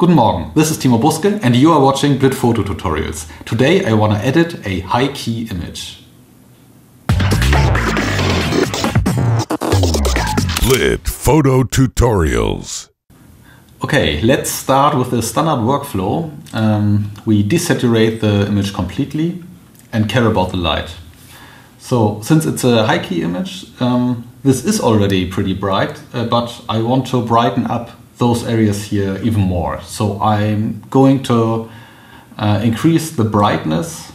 Guten Morgen, this is Timo Buske and you are watching Blit Photo Tutorials. Today I want to edit a high key image. Blit Photo Tutorials. Okay, let's start with the standard workflow. Um, we desaturate the image completely and care about the light. So since it's a high key image, um, this is already pretty bright, uh, but I want to brighten up those areas here even more. So I'm going to uh, increase the brightness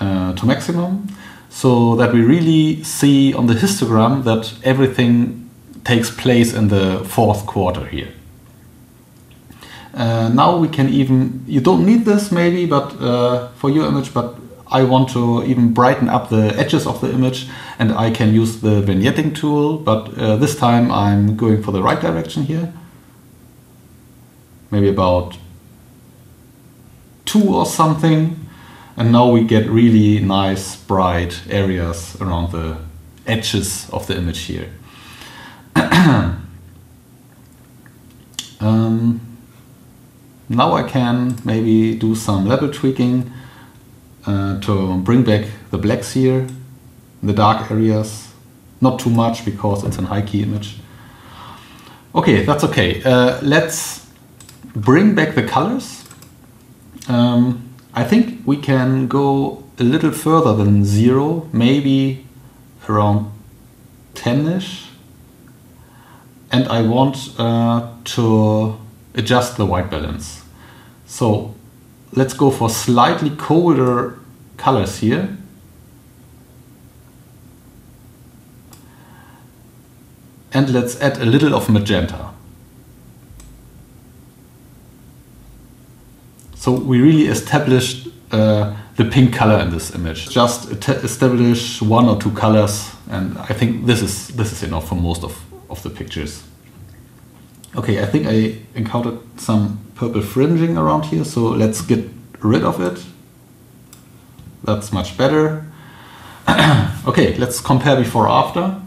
uh, to maximum so that we really see on the histogram that everything takes place in the fourth quarter here. Uh, now we can even, you don't need this maybe, but uh, for your image, but I want to even brighten up the edges of the image and I can use the vignetting tool, but uh, this time I'm going for the right direction here. Maybe about two or something. And now we get really nice bright areas around the edges of the image here. um, now I can maybe do some level tweaking uh, to bring back the blacks here, the dark areas. Not too much because it's a high key image. Okay, that's okay. Uh, let's bring back the colors. Um, I think we can go a little further than zero, maybe around 10ish. And I want uh, to adjust the white balance. So let's go for slightly colder colors here. And let's add a little of magenta. So we really established uh, the pink color in this image. Just establish one or two colors and I think this is, this is enough for most of, of the pictures. Okay, I think I encountered some purple fringing around here, so let's get rid of it. That's much better. okay, let's compare before after.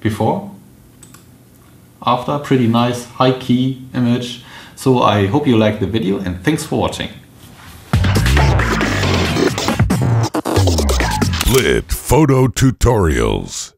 Before. After, pretty nice high key image. So I hope you liked the video and thanks for watching. Blit Photo Tutorials